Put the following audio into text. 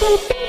Boop.